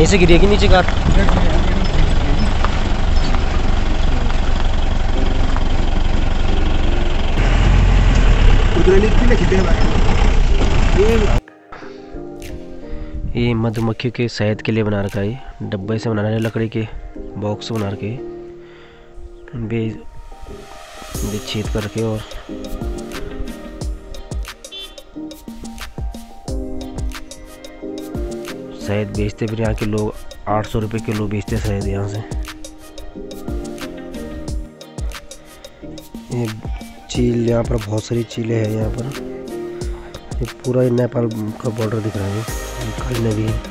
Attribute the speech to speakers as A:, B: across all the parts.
A: यहीं से गिरेगी नीचे कार ये मधुमक्खी के शहद के लिए बना रखा है। डब्बे से बना रहे लकड़ी के, बॉक्स बना रखे बे छेद कर रखे और शहद बेचते फिर यहाँ के लोग आठ सौ रुपये किलो बेचते शायद यहाँ से। ये चील, यहाँ पर बहुत सारी चीलें हैं यहाँ पर। ये पूरा नेपाल का बॉर्डर दिख रहा है। काली नदी है।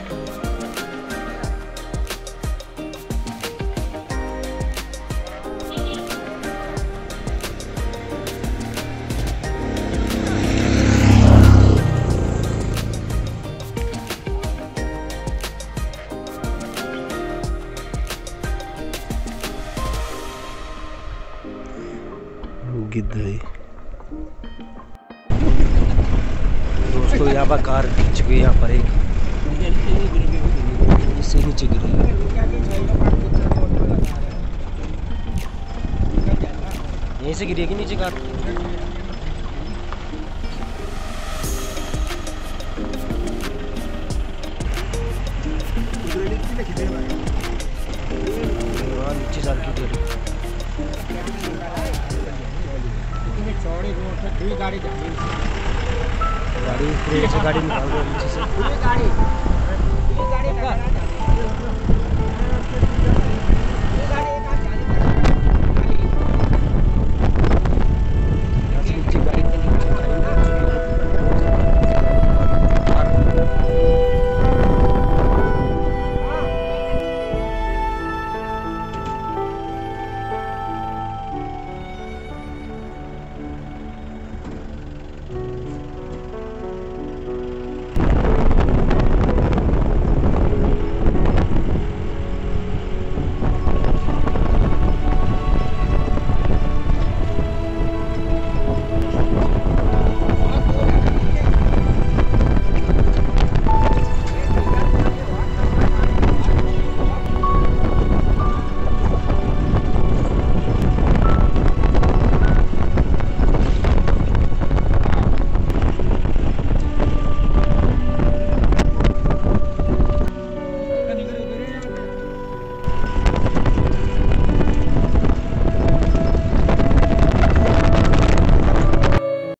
A: गिद्ध है। दोस्तों, यहाँ पर कार गिर चुकी है यहाँ पर एक। इससे गिरी से गिरेगी नीचे कार? नीचे साल की गिरी।
B: चौड़ी रोड पे दुई गाड़ी
A: गाड़ी पूरे से गाड़ी निकाल दो नीचे से।
B: गाड़ी गाड़ी।